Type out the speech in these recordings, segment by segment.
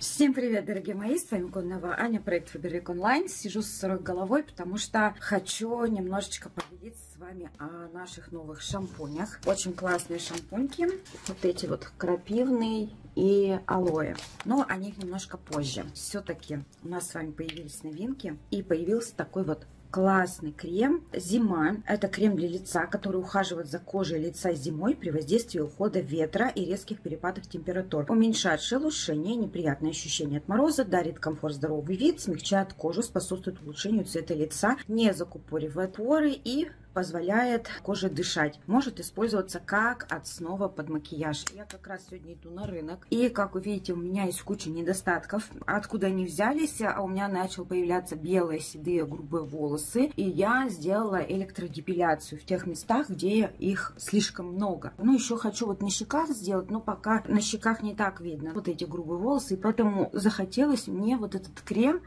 Всем привет, дорогие мои, с вами Коннова Аня, проект Фаберлик Онлайн. Сижу с сырой головой, потому что хочу немножечко поделиться с вами о наших новых шампунях. Очень классные шампуньки, вот эти вот крапивный и алоэ. Но о них немножко позже. Все-таки у нас с вами появились новинки и появился такой вот классный крем «Зима». Это крем для лица, который ухаживает за кожей лица зимой при воздействии ухода ветра и резких перепадов температур. Уменьшает шелушение, неприятные ощущения от мороза, дарит комфорт здоровый вид, смягчает кожу, способствует улучшению цвета лица, не закупоривает поры и позволяет коже дышать. Может использоваться как основа под макияж. Я как раз сегодня иду на рынок. И, как вы видите, у меня есть куча недостатков. Откуда они взялись? А у меня начал появляться белые, седые, грубые волосы. И я сделала электродепиляцию в тех местах, где их слишком много. Ну, еще хочу вот на щеках сделать, но пока на щеках не так видно вот эти грубые волосы. И поэтому захотелось мне вот этот крем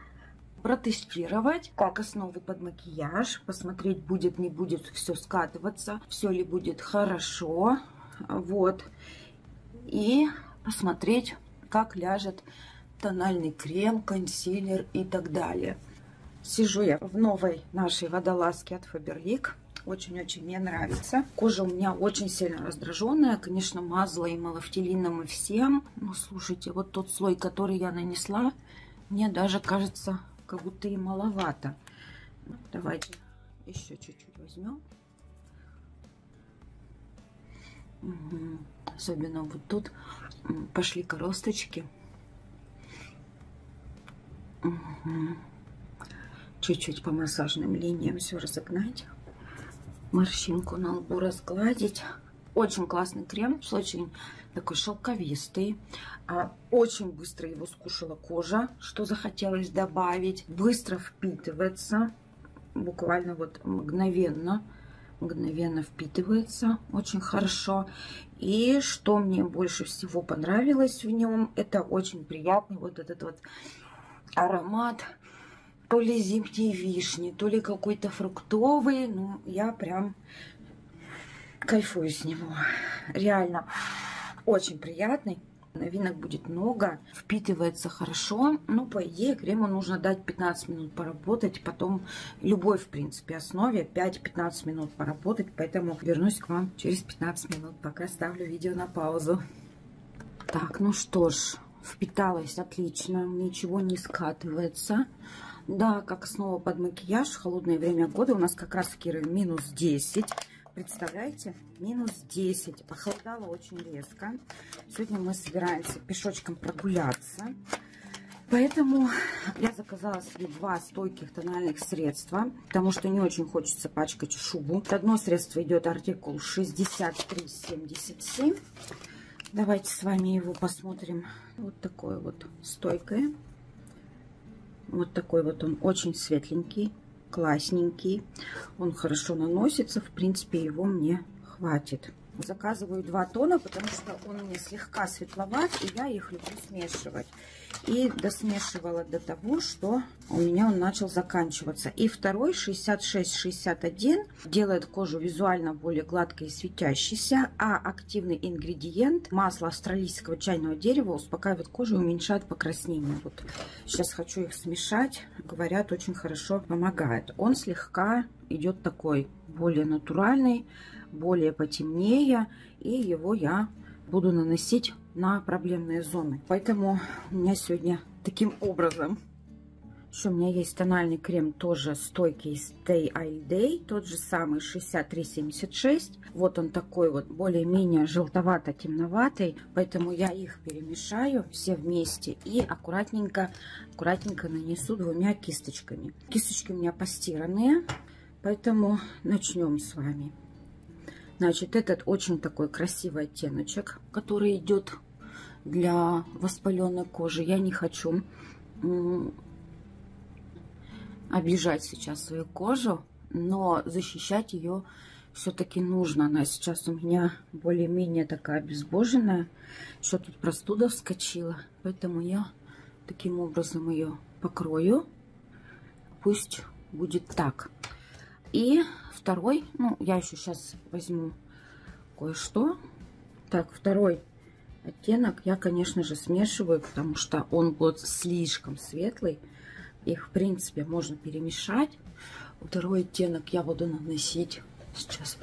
протестировать как основу под макияж, посмотреть, будет, не будет все скатываться, все ли будет хорошо, вот, и посмотреть, как ляжет тональный крем, консилер и так далее. Сижу я в новой нашей водолазке от Faberlic. Очень-очень мне нравится. Кожа у меня очень сильно раздраженная. Конечно, мазала и малофтилином, и всем. Но слушайте, вот тот слой, который я нанесла, мне даже кажется как будто и маловато. Давайте еще чуть-чуть возьмем. Особенно вот тут пошли коросточки. Чуть-чуть по массажным линиям все разогнать. Морщинку на лбу разгладить. Очень классный крем, очень такой шелковистый. А, очень быстро его скушала кожа, что захотелось добавить. Быстро впитывается, буквально вот мгновенно, мгновенно впитывается очень хорошо. И что мне больше всего понравилось в нем, это очень приятный вот этот вот аромат то ли зимней вишни, то ли какой-то фруктовый. Ну, я прям кайфую с него. Реально очень приятный. Новинок будет много, впитывается хорошо. Ну, по идее, крему нужно дать 15 минут поработать. Потом любой, в принципе, основе 5-15 минут поработать. Поэтому вернусь к вам через 15 минут, пока ставлю видео на паузу. Так, ну что ж, впиталась отлично, ничего не скатывается. Да, как снова под макияж, холодное время года у нас как раз в Кирове минус 10. Представляете? Минус 10. Похолодало очень резко. Сегодня мы собираемся пешочком прогуляться. Поэтому я заказала себе два стойких тональных средства, потому что не очень хочется пачкать шубу. Одно средство идет артикул 6377. Давайте с вами его посмотрим. Вот такое вот стойкое. Вот такой вот он, очень светленький классненький. Он хорошо наносится. В принципе, его мне хватит. Заказываю два тона, потому что он мне слегка светловат, и я их люблю смешивать. И досмешивала до того, что у меня он начал заканчиваться. И второй, 66-61, делает кожу визуально более гладкой и светящейся, а активный ингредиент, масло австралийского чайного дерева, успокаивает кожу и уменьшает покраснение. Вот сейчас хочу их смешать. Говорят, очень хорошо помогает. Он слегка идет такой более натуральный, более потемнее, и его я буду наносить на проблемные зоны. Поэтому у меня сегодня таким образом. Еще у меня есть тональный крем, тоже стойкий Stay All Day, тот же самый 6376. Вот он такой вот, более-менее желтовато-темноватый, поэтому я их перемешаю все вместе и аккуратненько, аккуратненько нанесу двумя кисточками. Кисточки у меня постиранные, поэтому начнем с вами. Значит, этот очень такой красивый оттеночек, который идет для воспаленной кожи. Я не хочу обижать сейчас свою кожу, но защищать ее все-таки нужно. Она сейчас у меня более-менее такая обезбоженная. Еще тут простуда вскочила, поэтому я таким образом ее покрою. Пусть будет так. И второй, ну, я еще сейчас возьму кое-что. Так, второй оттенок я, конечно же, смешиваю, потому что он будет слишком светлый. Их, в принципе, можно перемешать. Второй оттенок я буду наносить сейчас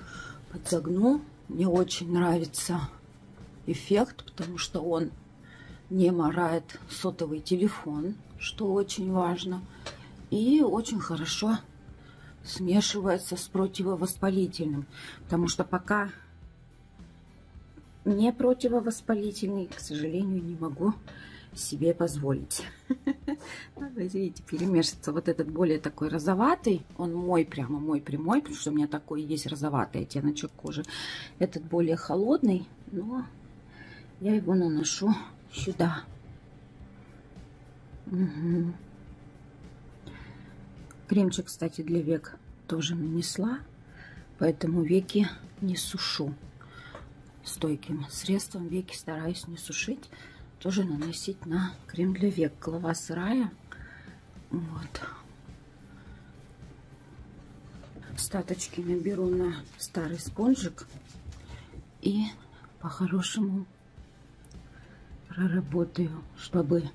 подзагну. Мне очень нравится эффект, потому что он не морает сотовый телефон, что очень важно. И очень хорошо смешивается с противовоспалительным. Потому что пока не противовоспалительный, к сожалению, не могу себе позволить. видите, перемешивается вот этот более такой розоватый. Он мой, прямо мой прямой, потому что у меня такой есть розоватый оттеночек кожи. Этот более холодный, но я его наношу сюда. Угу. Кремчик, кстати, для век тоже нанесла, поэтому веки не сушу. Стойким средством веки стараюсь не сушить, тоже наносить на крем для век. Голова сырая. Вот. Остаточки наберу на старый спонжик и по-хорошему проработаю, чтобы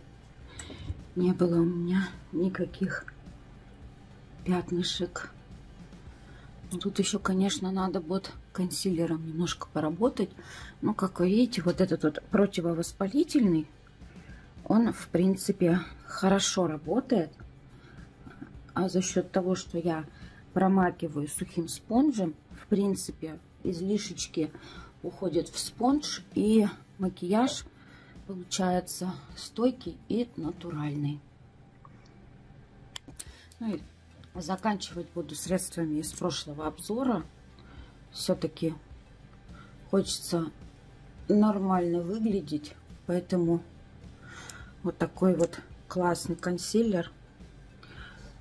не было у меня никаких пятнышек. Ну, тут еще, конечно, надо будет консилером немножко поработать. Но, как вы видите, вот этот вот противовоспалительный, он, в принципе, хорошо работает. А за счет того, что я промакиваю сухим спонжем, в принципе, излишечки уходят в спонж, и макияж получается стойкий и натуральный. Ну и заканчивать буду средствами из прошлого обзора. Все-таки хочется нормально выглядеть, поэтому вот такой вот классный консилер,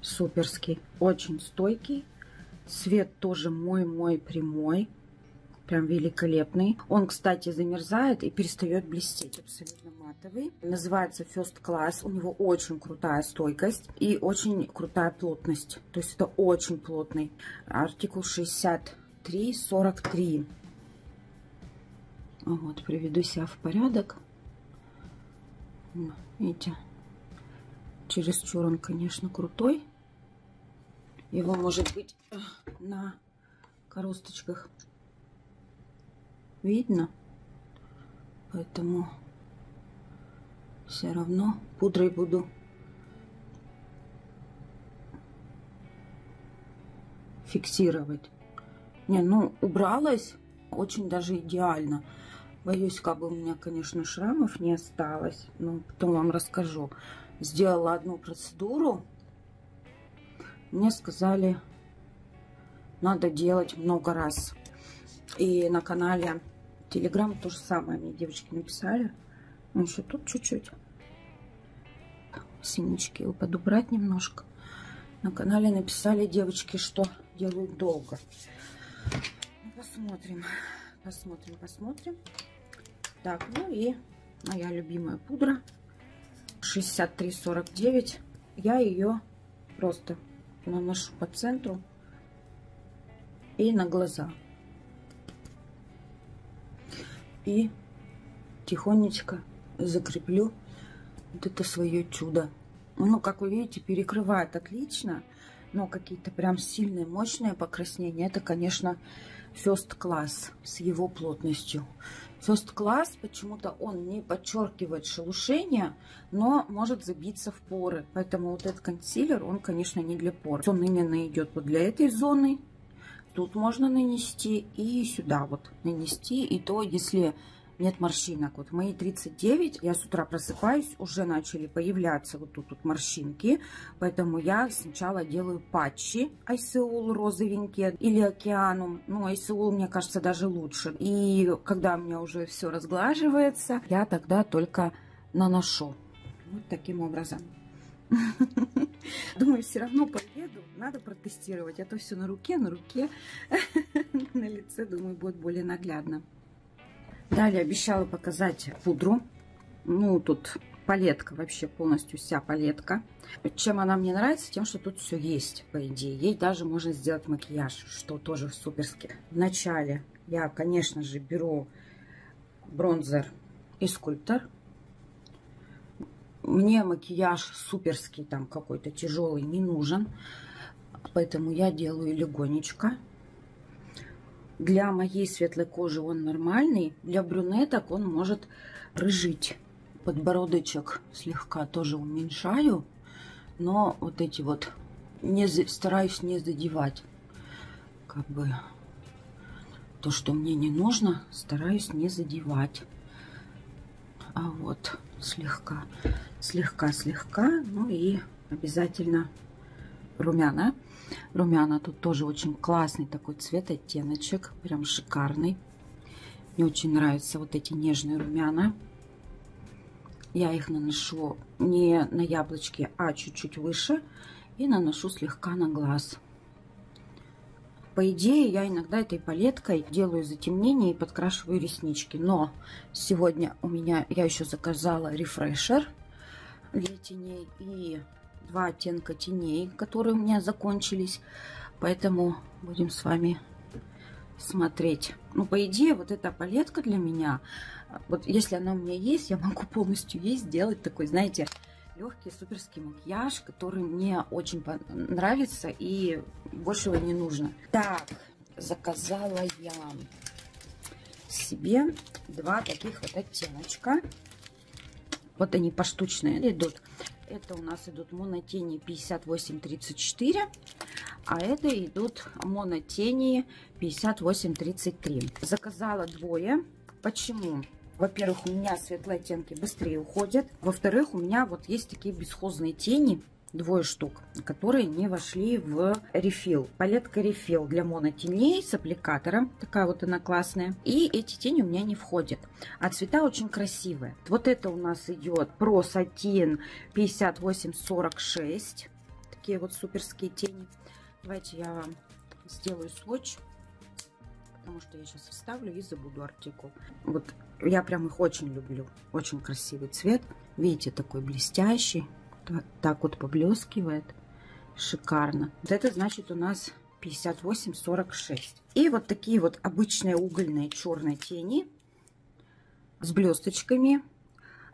суперский, очень стойкий. Цвет тоже мой-мой прямой, прям великолепный. Он, кстати, замерзает и перестает блестеть, абсолютно матовый. Называется First Class, у него очень крутая стойкость и очень крутая плотность. То есть это очень плотный. Артикул 63-43. Вот, приведу себя в порядок. Видите, чересчур он, конечно, крутой. Его может быть на коросточках видно. Поэтому все равно пудрой буду фиксировать. Не, ну, убралась очень даже идеально. Боюсь, как бы у меня, конечно, шрамов не осталось. Но потом вам расскажу. Сделала одну процедуру. Мне сказали, надо делать много раз. И на канале Телеграм то же самое мне девочки написали. Ну, еще тут чуть-чуть. Синички его подубрать немножко. На канале написали девочки, что делают долго. Ну, посмотрим. Посмотрим, посмотрим. Так, ну и моя любимая пудра 6349. Я ее просто наношу по центру и на глаза. И тихонечко закреплю вот это свое чудо. Ну, как вы видите, перекрывает отлично, но какие-то прям сильные, мощные покраснения, это, конечно, First Class с его плотностью. First Class почему-то он не подчеркивает шелушение, но может забиться в поры. Поэтому вот этот консилер, он, конечно, не для пор. Он именно идет вот для этой зоны. Тут можно нанести и сюда вот нанести. И то, если нет морщинок. Вот мои 39, я с утра просыпаюсь, уже начали появляться вот тут вот морщинки, поэтому я сначала делаю патчи Айсеул розовенькие или Океанум, ну Айсеул мне кажется даже лучше. И когда у меня уже все разглаживается, я тогда только наношу. Вот таким образом. Думаю, все равно поеду, надо протестировать, а то все на руке, на руке, на лице, думаю, будет более наглядно. Далее обещала показать пудру. Ну, тут палетка, вообще полностью вся палетка. Чем она мне нравится? Тем, что тут все есть, по идее. Ей даже можно сделать макияж, что тоже суперски. Вначале я, конечно же, беру бронзер и скульптор. Мне макияж суперский, там какой-то тяжелый, не нужен. Поэтому я делаю легонечко. Для моей светлой кожи он нормальный. Для брюнеток он может рыжить. Подбородочек слегка тоже уменьшаю. Но вот эти вот не стараюсь не задевать. Как бы то, что мне не нужно, стараюсь не задевать. А вот слегка, слегка, слегка. Ну и обязательно румяна. Румяна тут тоже очень классный такой цвет, оттеночек. Прям шикарный. Мне очень нравятся вот эти нежные румяна. Я их наношу не на яблочке, а чуть-чуть выше. И наношу слегка на глаз. По идее, я иногда этой палеткой делаю затемнение и подкрашиваю реснички. Но сегодня у меня, я еще заказала рефрешер для теней и два оттенка теней, которые у меня закончились. Поэтому будем с вами смотреть. Ну, по идее, вот эта палетка для меня, вот если она у меня есть, я могу полностью ей сделать такой, знаете, легкий суперский макияж, который мне очень нравится и больше его не нужно. Так, заказала я себе два таких вот оттеночка. Вот они поштучные идут. Это у нас идут монотени 5834, а это идут монотени 5833. Заказала двое. Почему? Во-первых, у меня светлые оттенки быстрее уходят. Во-вторых, у меня вот есть такие бесхозные тени, двое штук, которые не вошли в рефил. Палетка рефил для монотеней с аппликатором. Такая вот она классная. И эти тени у меня не входят. А цвета очень красивые. Вот это у нас идет Pro Satin 5846. Такие вот суперские тени. Давайте я вам сделаю сводч потому что я сейчас вставлю и забуду артикул. Вот я прям их очень люблю. Очень красивый цвет. Видите, такой блестящий. Так, так вот поблескивает. Шикарно. Вот это значит у нас 58-46. И вот такие вот обычные угольные черные тени с блесточками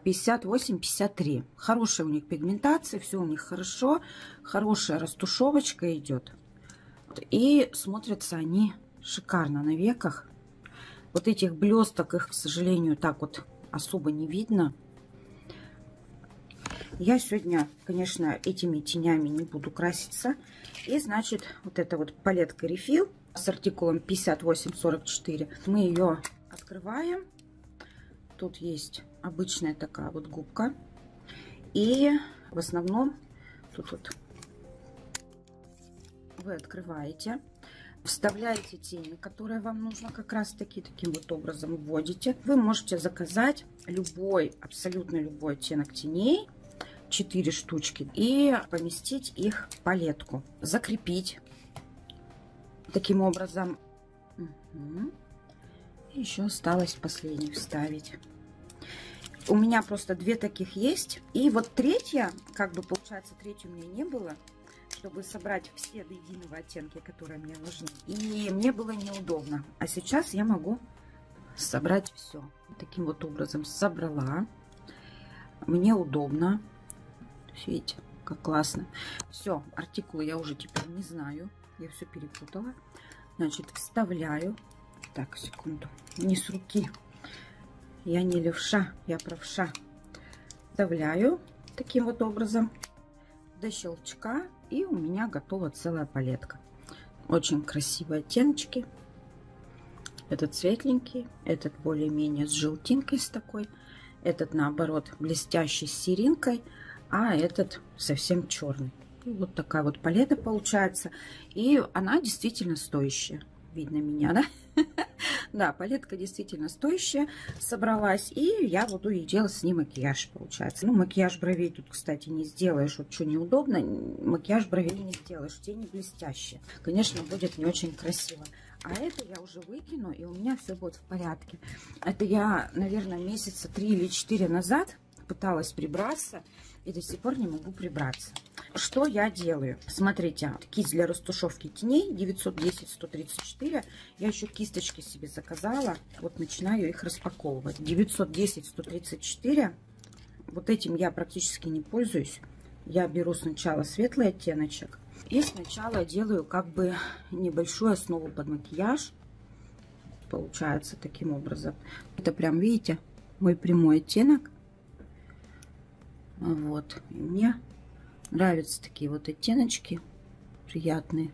58-53. Хорошая у них пигментация, все у них хорошо. Хорошая растушевочка идет. И смотрятся они шикарно на веках. Вот этих блесток, их, к сожалению, так вот особо не видно. Я сегодня, конечно, этими тенями не буду краситься. И, значит, вот эта вот палетка Refill с артикулом 5844. Мы ее открываем. Тут есть обычная такая вот губка. И в основном тут вот вы открываете вставляете тени, которые вам нужно как раз таки таким вот образом вводите. Вы можете заказать любой, абсолютно любой оттенок теней, 4 штучки, и поместить их в палетку. Закрепить таким образом. Угу. Еще осталось последний вставить. У меня просто две таких есть. И вот третья, как бы получается, третью у меня не было чтобы собрать все до единого оттенки, которые мне нужны. И мне было неудобно. А сейчас я могу собрать все. Таким вот образом собрала. Мне удобно. Видите, как классно. Все, артикулы я уже теперь не знаю. Я все перепутала. Значит, вставляю. Так, секунду. Не с руки. Я не левша, я правша. Вставляю таким вот образом до щелчка и у меня готова целая палетка. Очень красивые оттеночки. Этот светленький, этот более-менее с желтинкой с такой. Этот, наоборот, блестящий с серинкой, а этот совсем черный. Вот такая вот палета получается. И она действительно стоящая. Видно меня, да? Да, палетка действительно стоящая собралась. И я буду и делать с ней макияж, получается. Ну, макияж бровей тут, кстати, не сделаешь. Вот что неудобно, макияж бровей не сделаешь. Тени блестящие. Конечно, будет не очень красиво. А это я уже выкину, и у меня все будет в порядке. Это я, наверное, месяца три или четыре назад пыталась прибраться и до сих пор не могу прибраться. Что я делаю? Смотрите, кисть для растушевки теней 910-134. Я еще кисточки себе заказала. Вот начинаю их распаковывать. 910-134. Вот этим я практически не пользуюсь. Я беру сначала светлый оттеночек. И сначала делаю как бы небольшую основу под макияж. Получается таким образом. Это прям, видите, мой прямой оттенок. Вот. И мне нравятся такие вот оттеночки. Приятные.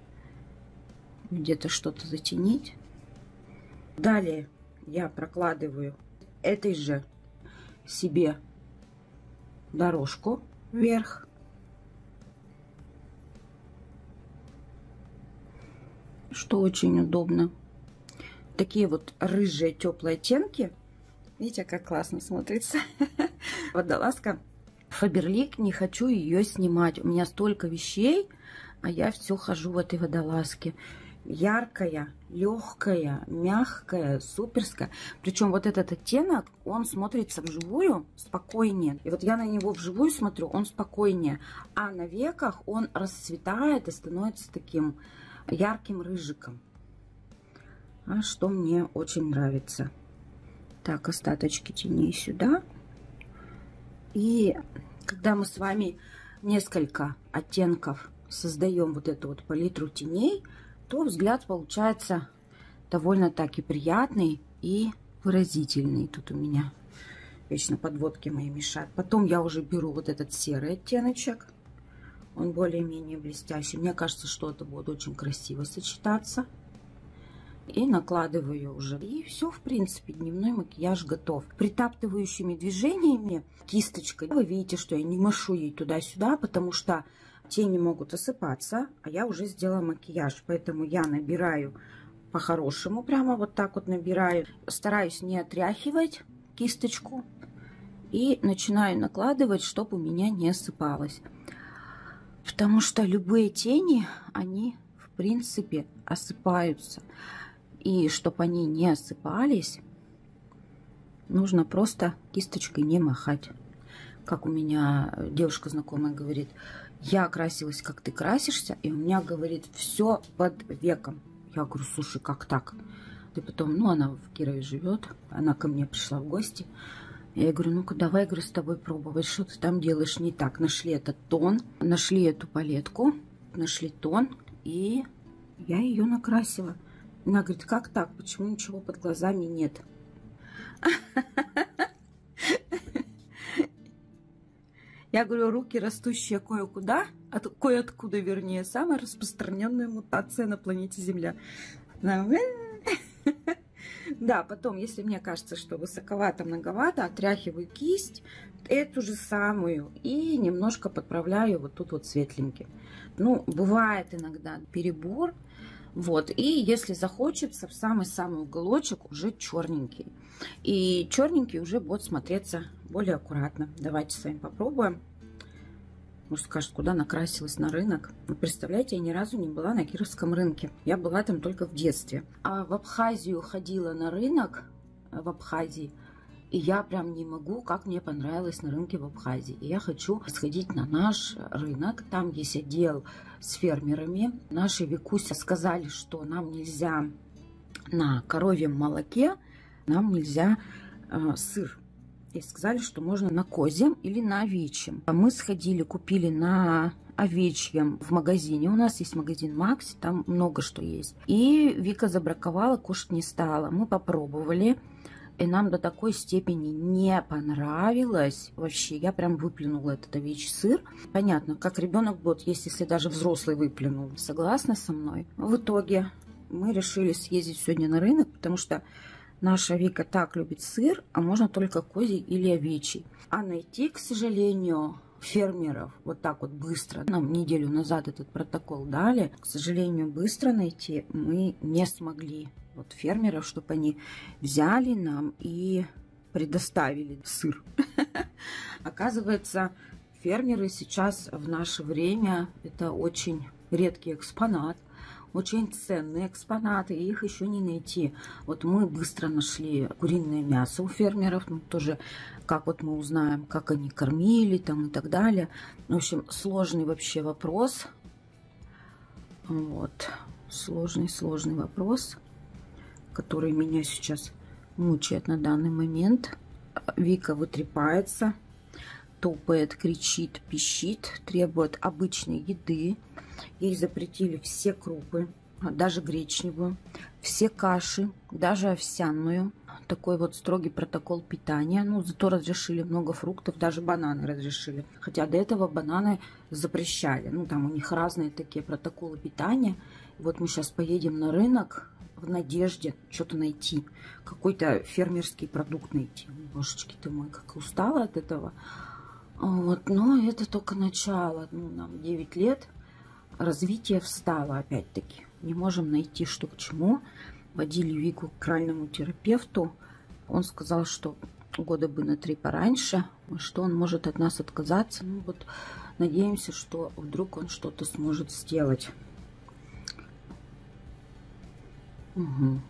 Где-то что-то затенить. Далее я прокладываю этой же себе дорожку вверх. Что очень удобно. Такие вот рыжие теплые оттенки. Видите, как классно смотрится. Водолазка Фаберлик, не хочу ее снимать. У меня столько вещей, а я все хожу в этой водолазке яркая, легкая, мягкая, суперская. Причем вот этот оттенок, он смотрится вживую спокойнее. И вот я на него вживую смотрю, он спокойнее. А на веках он расцветает и становится таким ярким рыжиком. А что мне очень нравится. Так, остаточки теней сюда. И когда мы с вами несколько оттенков создаем вот эту вот палитру теней, то взгляд получается довольно таки приятный и выразительный. Тут у меня вечно подводки мои мешают. Потом я уже беру вот этот серый оттеночек. Он более-менее блестящий. Мне кажется, что это будет очень красиво сочетаться. И накладываю уже. И все, в принципе, дневной макияж готов. Притаптывающими движениями кисточкой. Вы видите, что я не машу ей туда-сюда, потому что Тени могут осыпаться, а я уже сделала макияж. Поэтому я набираю по-хорошему, прямо вот так вот набираю. Стараюсь не отряхивать кисточку. И начинаю накладывать, чтобы у меня не осыпалось. Потому что любые тени, они в принципе осыпаются. И чтобы они не осыпались, нужно просто кисточкой не махать. Как у меня девушка знакомая говорит, я красилась, как ты красишься, и у меня, говорит, все под веком. Я говорю, слушай, как так? И потом, ну, она в Кирове живет, она ко мне пришла в гости. Я говорю, ну-ка, давай, говорю, с тобой пробовать, что ты там делаешь не так. Нашли этот тон, нашли эту палетку, нашли тон, и я ее накрасила. Она говорит, как так, почему ничего под глазами нет? Я говорю, руки растущие кое-куда, от, кое-откуда, вернее, самая распространенная мутация на планете Земля. Да, потом, если мне кажется, что высоковато, многовато, отряхиваю кисть, эту же самую, и немножко подправляю вот тут вот светленьким. Ну, бывает иногда перебор, вот, и если захочется, в самый-самый уголочек уже черненький. И черненький уже будет смотреться более аккуратно. Давайте с вами попробуем. Может, скажет, куда накрасилась на рынок. Вы представляете, я ни разу не была на Кировском рынке. Я была там только в детстве. А в Абхазию ходила на рынок, в Абхазии, и я прям не могу, как мне понравилось на рынке в Абхазии. И я хочу сходить на наш рынок. Там есть отдел с фермерами. Наши Викуся сказали, что нам нельзя на коровьем молоке, нам нельзя э, сыр. И сказали, что можно на козьем или на овечьем. А мы сходили, купили на овечьем в магазине. У нас есть магазин Макси, там много что есть. И Вика забраковала, кушать не стала. Мы попробовали. И нам до такой степени не понравилось. Вообще, я прям выплюнула этот овечий сыр. Понятно, как ребенок будет есть, если даже взрослый выплюнул. Согласна со мной? В итоге мы решили съездить сегодня на рынок, потому что наша Вика так любит сыр, а можно только козий или овечий. А найти, к сожалению, фермеров вот так вот быстро. Нам неделю назад этот протокол дали. К сожалению, быстро найти мы не смогли вот фермеров, чтобы они взяли нам и предоставили сыр. Оказывается, фермеры сейчас в наше время это очень редкий экспонат. очень ценные экспонаты, и их еще не найти. Вот мы быстро нашли куриное мясо у фермеров, ну, тоже как вот мы узнаем, как они кормили там и так далее. В общем, сложный вообще вопрос. Вот, сложный-сложный вопрос, который меня сейчас мучает на данный момент. Вика вытрепается, топает, кричит, пищит, требует обычной еды. Ей запретили все крупы, даже гречневую, все каши, даже овсяную. Такой вот строгий протокол питания. Ну, зато разрешили много фруктов, даже бананы разрешили. Хотя до этого бананы запрещали. Ну, там у них разные такие протоколы питания. Вот мы сейчас поедем на рынок в надежде что-то найти. Какой-то фермерский продукт найти. Божечки ты мой, как устала от этого. Вот, но это только начало. Ну, нам 9 лет. Развитие встало опять-таки не можем найти, что к чему. Водили Вику к кральному терапевту. Он сказал, что года бы на три пораньше, что он может от нас отказаться. Ну вот, надеемся, что вдруг он что-то сможет сделать. Угу.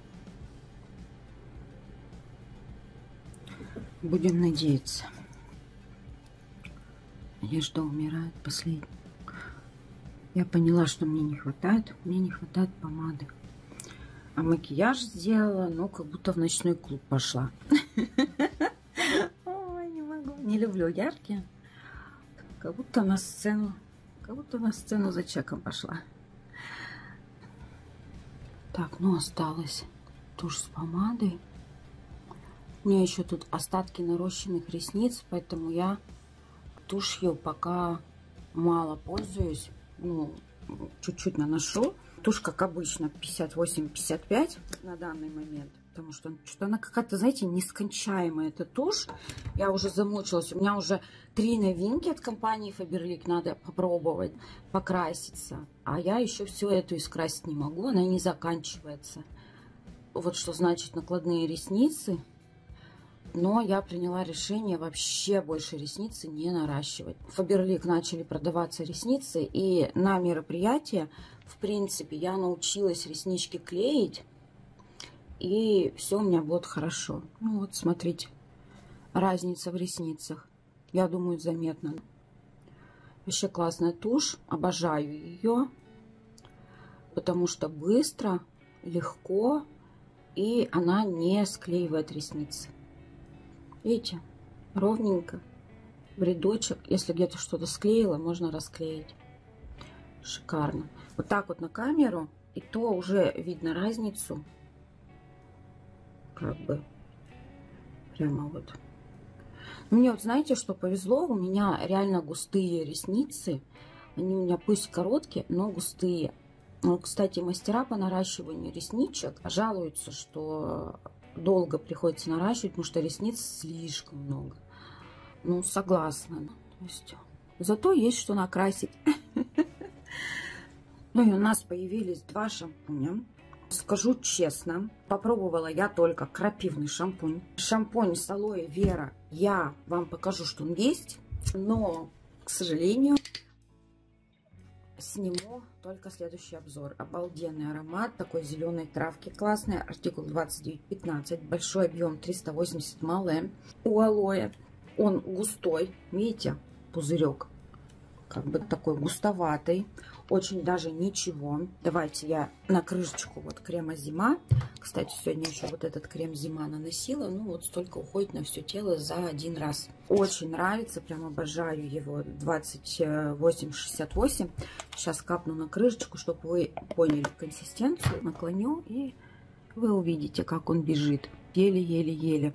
Будем надеяться. Надежда умирает последний. Я поняла, что мне не хватает. Мне не хватает помады. А макияж сделала, ну, как будто в ночной клуб пошла. Ой, не могу. Не люблю яркие. Как будто на сцену, как будто на сцену за чеком пошла. Так, ну, осталось тушь с помадой. У меня еще тут остатки нарощенных ресниц, поэтому я тушью пока мало пользуюсь ну, чуть-чуть наношу. Тушь, как обычно, 58-55 на данный момент. Потому что что-то она какая-то, знаете, нескончаемая эта тушь. Я уже замучилась. У меня уже три новинки от компании Faberlic. Надо попробовать покраситься. А я еще все эту искрасить не могу. Она не заканчивается. Вот что значит накладные ресницы. Но я приняла решение вообще больше ресницы не наращивать. В Фаберлик начали продаваться ресницы. И на мероприятие, в принципе, я научилась реснички клеить. И все у меня будет хорошо. Ну вот, смотрите. Разница в ресницах. Я думаю, заметно. Вообще классная тушь. Обожаю ее. Потому что быстро, легко. И она не склеивает ресницы. Видите, ровненько, в рядочек. Если где-то что-то склеила, можно расклеить. Шикарно. Вот так вот на камеру, и то уже видно разницу. Как бы, прямо вот. Мне вот знаете, что повезло? У меня реально густые ресницы. Они у меня пусть короткие, но густые. Ну, кстати, мастера по наращиванию ресничек жалуются, что долго приходится наращивать, потому что ресниц слишком много. Ну, согласна. То есть, зато есть что накрасить. Ну и у нас появились два шампуня. Скажу честно, попробовала я только крапивный шампунь. Шампунь с алоэ Вера я вам покажу, что он есть. Но, к сожалению, сниму только следующий обзор. Обалденный аромат такой зеленой травки. Классный. Артикул 2915. Большой объем 380 мале. У алоэ он густой. Видите? Пузырек. Как бы такой густоватый очень даже ничего. Давайте я на крышечку вот крема зима. Кстати, сегодня еще вот этот крем зима наносила. Ну, вот столько уходит на все тело за один раз. Очень нравится, прям обожаю его. 28-68. Сейчас капну на крышечку, чтобы вы поняли консистенцию. Наклоню и вы увидите, как он бежит. Еле-еле-еле.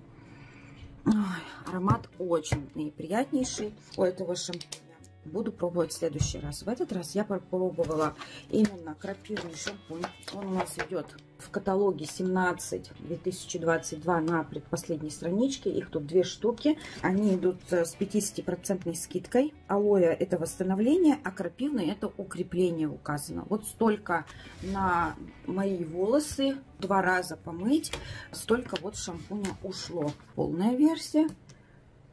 Аромат очень приятнейший у этого шампуня буду пробовать в следующий раз. В этот раз я попробовала именно крапивный шампунь. Он у нас идет в каталоге 17 2022 на предпоследней страничке. Их тут две штуки. Они идут э, с 50% скидкой. Алоэ это восстановление, а крапивный это укрепление указано. Вот столько на мои волосы два раза помыть. Столько вот шампуня ушло. Полная версия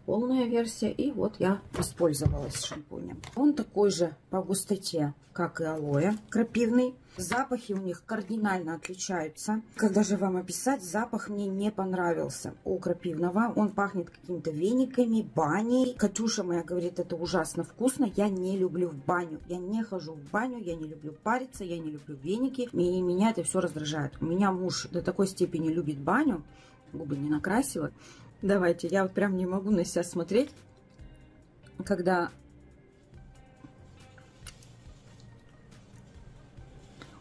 полная версия. И вот я воспользовалась шампунем. Он такой же по густоте, как и алоэ крапивный. Запахи у них кардинально отличаются. Когда же вам описать, запах мне не понравился у крапивного. Он пахнет какими-то вениками, баней. Катюша моя говорит, это ужасно вкусно. Я не люблю в баню. Я не хожу в баню, я не люблю париться, я не люблю веники. И меня это все раздражает. У меня муж до такой степени любит баню. Губы не накрасила. Давайте, я вот прям не могу на себя смотреть, когда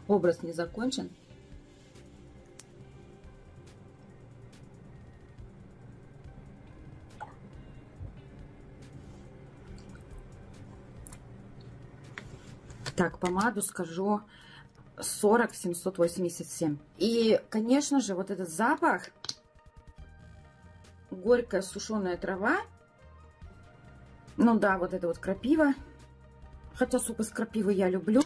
образ не закончен. Так, помаду скажу 40 787. И, конечно же, вот этот запах, горькая сушеная трава, ну да, вот это вот крапива, хотя суп из крапивы я люблю,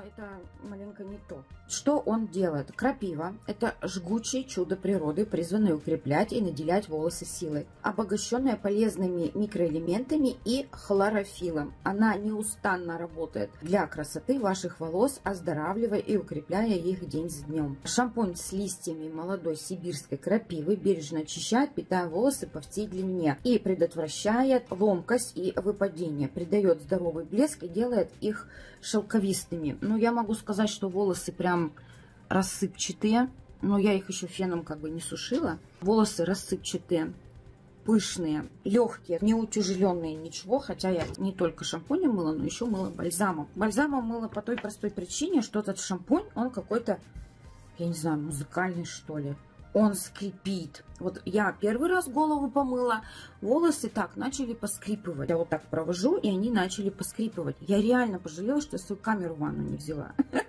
это маленько не то. Что он делает? Крапива – это жгучее чудо природы, призванное укреплять и наделять волосы силой, обогащенная полезными микроэлементами и хлорофилом. Она неустанно работает для красоты ваших волос, оздоравливая и укрепляя их день за днем. Шампунь с листьями молодой сибирской крапивы бережно очищает, питая волосы по всей длине и предотвращает ломкость и выпадение, придает здоровый блеск и делает их шелковистыми. Ну, я могу сказать, что волосы прям рассыпчатые. Но я их еще феном как бы не сушила. Волосы рассыпчатые, пышные, легкие, не утяжеленные, ничего. Хотя я не только шампунем мыла, но еще мыла бальзамом. Бальзамом мыла по той простой причине, что этот шампунь, он какой-то, я не знаю, музыкальный что ли он скрипит. Вот я первый раз голову помыла, волосы так начали поскрипывать. Я вот так провожу, и они начали поскрипывать. Я реально пожалела, что я свою камеру в ванну не взяла.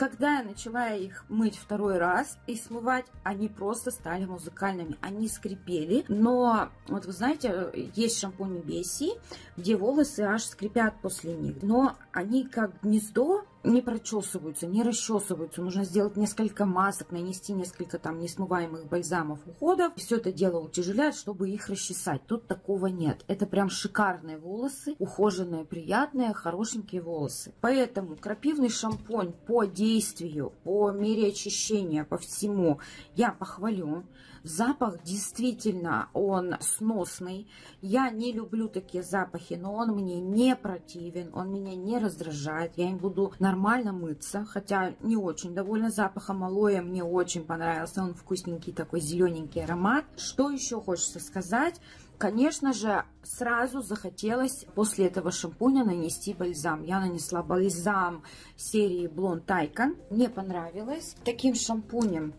Когда я начала их мыть второй раз и смывать, они просто стали музыкальными. Они скрипели, но вот вы знаете, есть шампунь Бесси, где волосы аж скрипят после них. Но они как гнездо не прочесываются, не расчесываются. Нужно сделать несколько масок, нанести несколько там несмываемых бальзамов уходов. Все это дело утяжеляет, чтобы их расчесать. Тут такого нет. Это прям шикарные волосы, ухоженные, приятные, хорошенькие волосы. Поэтому крапивный шампунь по действию, по мере очищения, по всему я похвалю. Запах действительно, он сносный. Я не люблю такие запахи, но он мне не противен, он меня не раздражает. Я им буду нормально мыться, хотя не очень довольна запахом алоэ, мне очень понравился. Он вкусненький такой зелененький аромат. Что еще хочется сказать? Конечно же, сразу захотелось после этого шампуня нанести бальзам. Я нанесла бальзам серии Blond Icon. Мне понравилось. Таким шампунем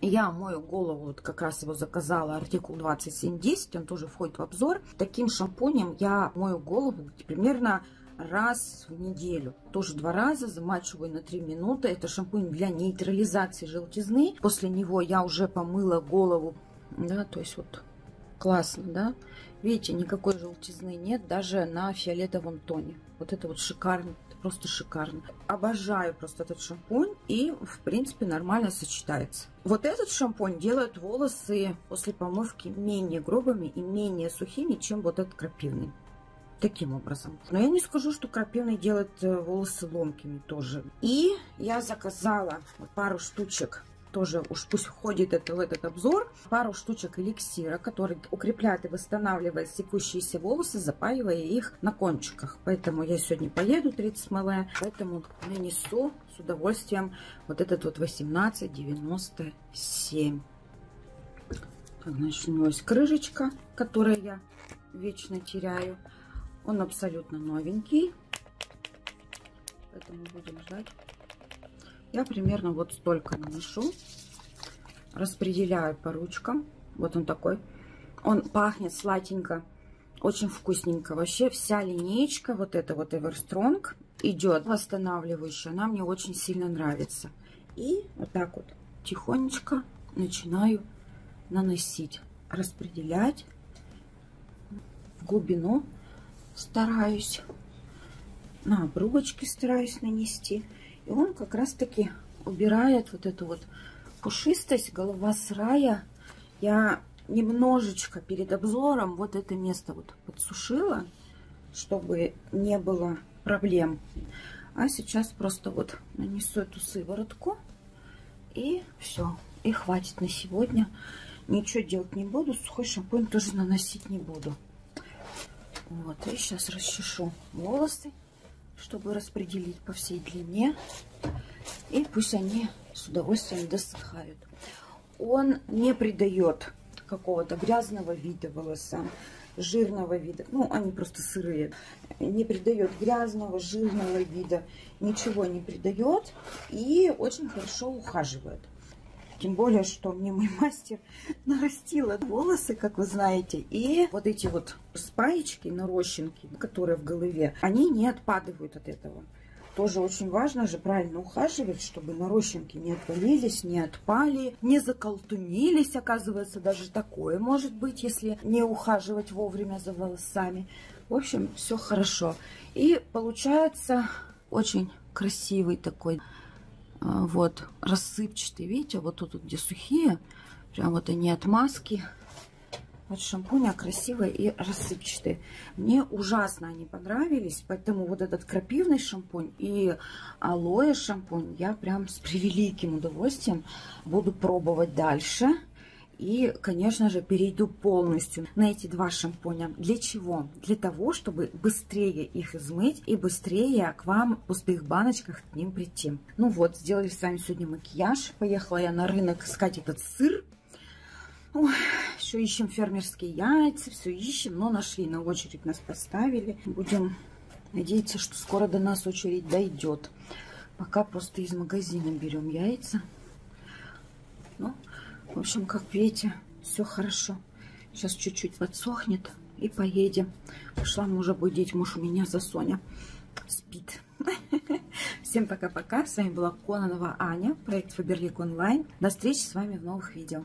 я мою голову, вот как раз его заказала, артикул 2710, он тоже входит в обзор. Таким шампунем я мою голову примерно раз в неделю. Тоже два раза замачиваю на 3 минуты. Это шампунь для нейтрализации желтизны. После него я уже помыла голову. Да, то есть вот классно, да. Видите, никакой желтизны нет даже на фиолетовом тоне. Вот это вот шикарно просто шикарно. Обожаю просто этот шампунь и, в принципе, нормально сочетается. Вот этот шампунь делает волосы после помывки менее грубыми и менее сухими, чем вот этот крапивный. Таким образом. Но я не скажу, что крапивный делает э, волосы ломкими тоже. И я заказала пару штучек тоже уж пусть входит это в этот обзор, пару штучек эликсира, который укрепляет и восстанавливает секущиеся волосы, запаивая их на кончиках. Поэтому я сегодня поеду 30 мл, поэтому нанесу с удовольствием вот этот вот 1897. Так, значит, у него крышечка, которую я вечно теряю. Он абсолютно новенький, поэтому будем ждать. Я примерно вот столько наношу. Распределяю по ручкам. Вот он такой. Он пахнет сладенько. Очень вкусненько. Вообще вся линейка, вот эта вот Everstrong, идет восстанавливающая. Она мне очень сильно нравится. И вот так вот тихонечко начинаю наносить. Распределять в глубину стараюсь. На обрубочки стараюсь нанести. И он как раз-таки убирает вот эту вот пушистость, голова срая. Я немножечко перед обзором вот это место вот подсушила, чтобы не было проблем. А сейчас просто вот нанесу эту сыворотку и все. И хватит на сегодня. Ничего делать не буду. Сухой шампунь тоже наносить не буду. Вот. И сейчас расчешу волосы, чтобы распределить по всей длине. И пусть они с удовольствием досыхают. Он не придает какого-то грязного вида волосам, жирного вида. Ну, они просто сырые. Не придает грязного, жирного вида. Ничего не придает. И очень хорошо ухаживает. Тем более, что мне мой мастер нарастила волосы, как вы знаете. И вот эти вот спаечки, нарощенки, которые в голове, они не отпадывают от этого. Тоже очень важно же правильно ухаживать, чтобы нарощенки не отвалились, не отпали, не заколтунились. Оказывается, даже такое может быть, если не ухаживать вовремя за волосами. В общем, все хорошо. И получается очень красивый такой вот рассыпчатый. Видите, вот тут, где сухие, прям вот они от маски. Вот шампуня красивые и рассыпчатые. Мне ужасно они понравились, поэтому вот этот крапивный шампунь и алоэ шампунь я прям с превеликим удовольствием буду пробовать дальше. И, конечно же, перейду полностью на эти два шампуня. Для чего? Для того, чтобы быстрее их измыть и быстрее к вам в пустых баночках к ним прийти. Ну вот, сделали с вами сегодня макияж. Поехала я на рынок искать этот сыр. Ой, еще ищем фермерские яйца, все ищем, но нашли, на очередь нас поставили. Будем надеяться, что скоро до нас очередь дойдет. Пока просто из магазина берем яйца. Ну, в общем, как видите, все хорошо. Сейчас чуть-чуть подсохнет и поедем. Пошла мужа будить. Муж у меня за Соня спит. Всем пока-пока. С вами была Кононова Аня, проект Фаберлик Онлайн. До встречи с вами в новых видео.